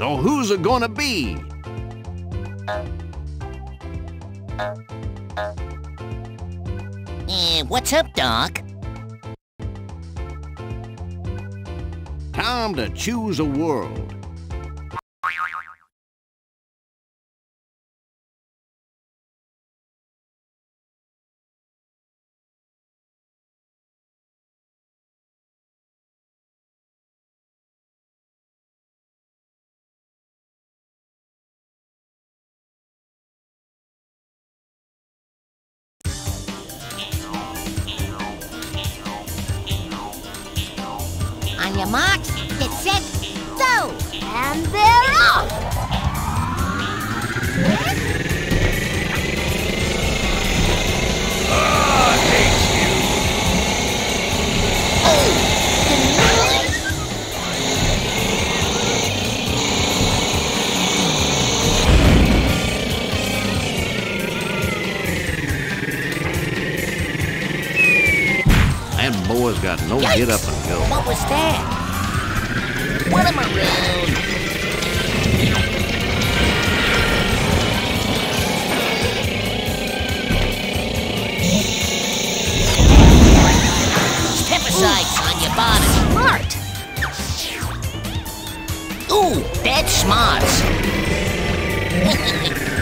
So who's it gonna be? Eh, what's up, Doc? Time to choose a world. On your marks, get set, go! And they're off! Boy's got no get up and go. What was that? What am I around? Pesticides on your body. Smart. Ooh, that's smart.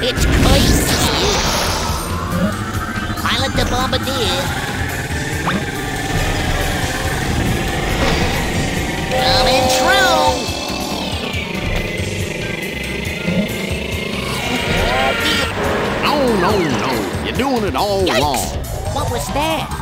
it's crazy. Pilot the bombardier. Doing it all Yikes! wrong. What was that?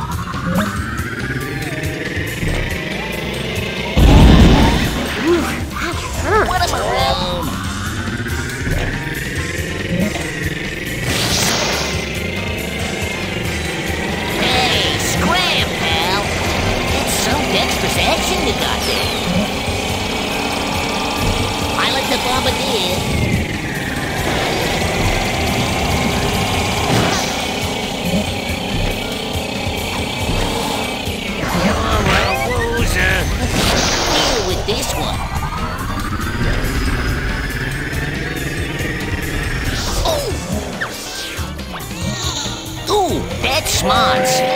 That's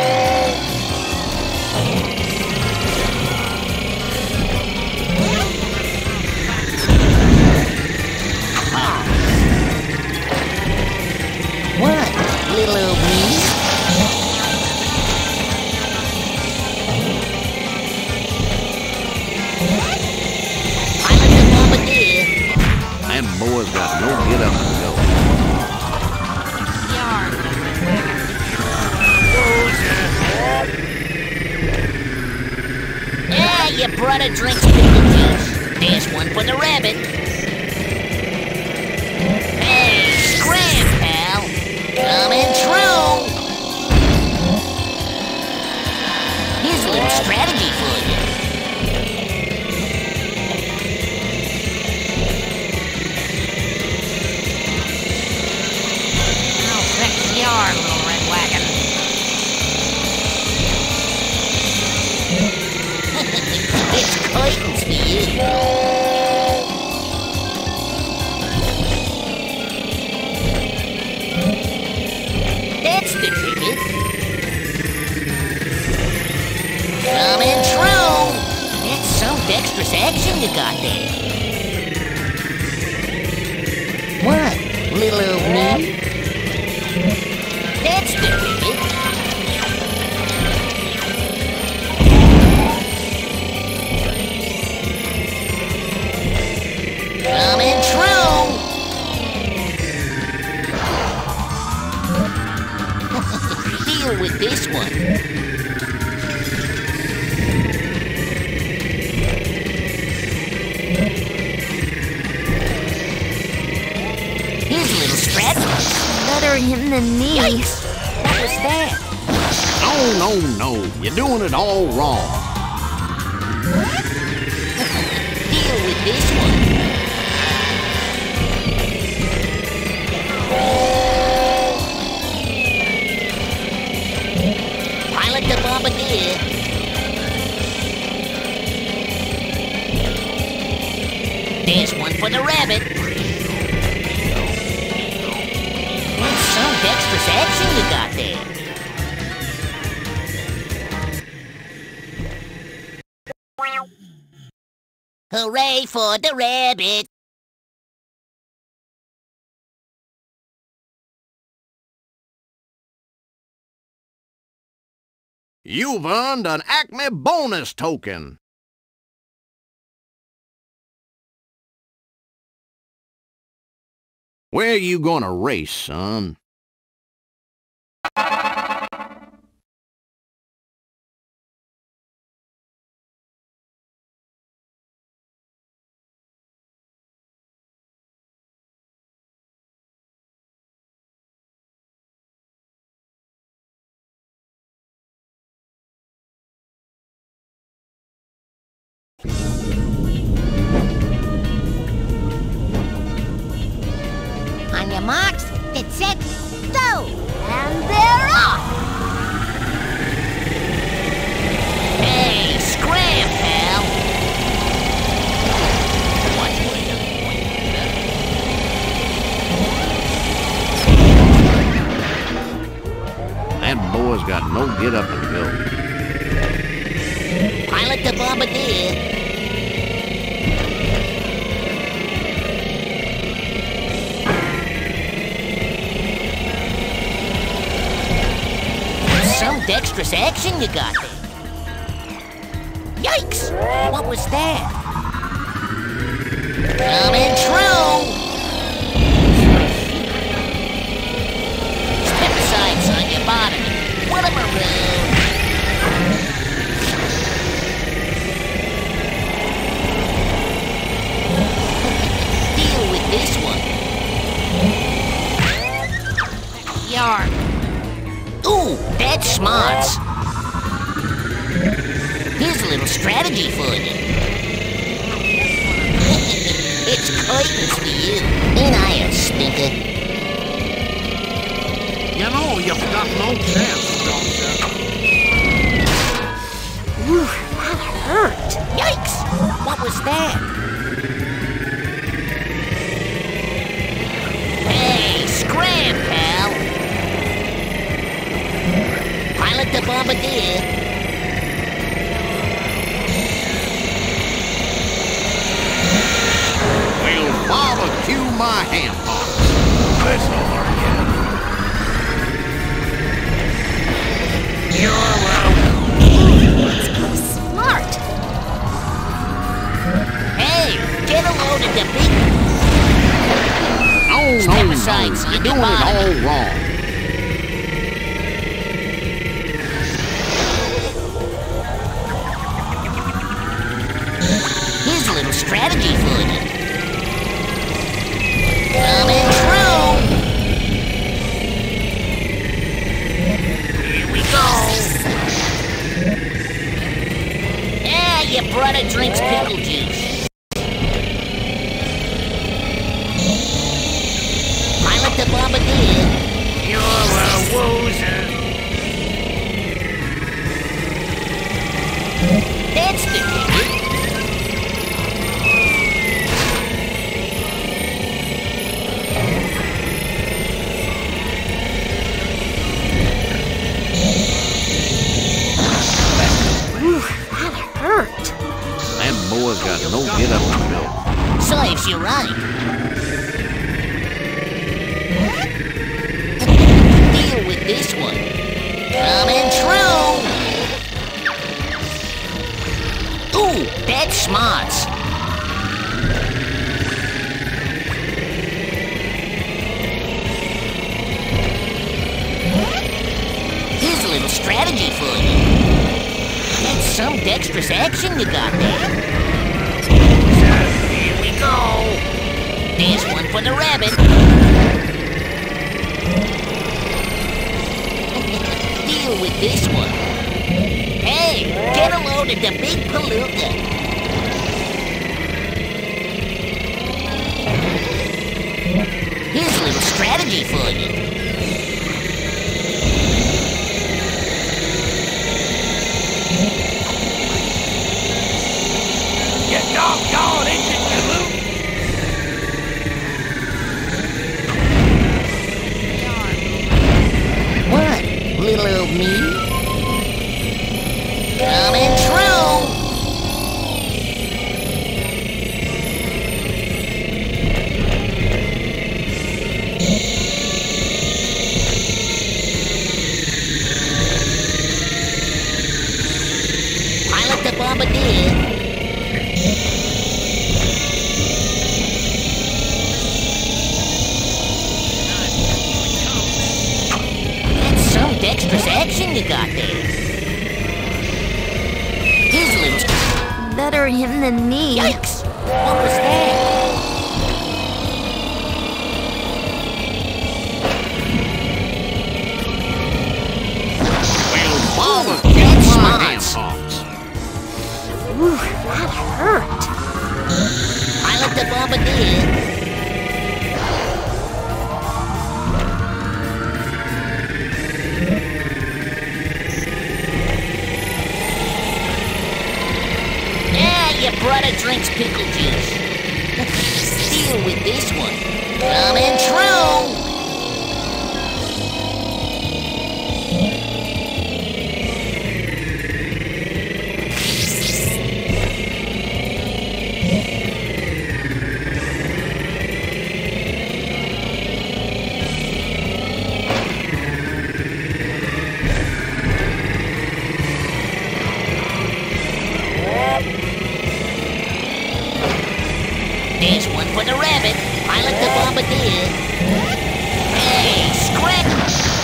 One the rabbit. Hey, scram, pal. True. Here's Here's a little strategy. Better him than me. Yikes! was that? No, no, no. You're doing it all wrong. Deal with this one. Pilot the bombardier. There's one for the rabbit. Some action you got there. Hooray for the rabbit! You've earned an Acme bonus token. Where you gonna race, son? Marks, get set, go! And they're off! Hey, scram, pal! That boy's got no get Some dexterous action you got there. Yikes! What was that? Coming true! Step aside, son, you're bottoming. What a maroon! Deal with this one. Yark. Ooh, that's smart. Here's a little strategy for you. it's curtains for you. Ain't I a stinker? You know you've got no chance, don't you? Ooh, that hurt. Yikes! What was that? We'll barbecue my ham hocks. That's all I get. Smart. Hey, get a load of the big No, Step no, no. You're you're doing it all wrong. Drinks pickle Ooh, that's smart. Here's a little strategy for you. That's some dexterous action you got there. Here we go. There's one for the rabbit. deal with this one. A load the big palooka. Here's a little strategy for you. Pilot the. That's some dexterous action you got there. Little. Better him than me. Yikes! Coming true. There's one for the rabbit. Pilot the bombardier. Hey, scratch!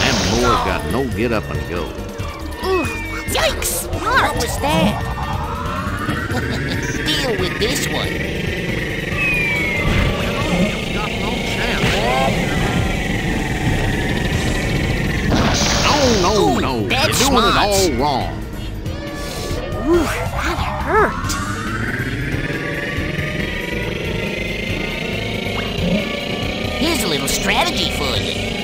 Them boys got no get up and go. Ooh, yikes! What was that? Deal with this one. No. No, no, Ooh, no. You're that's doing smart. it all wrong. Ooh, that hurt. Strategy for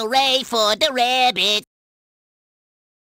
Hooray for the rabbit!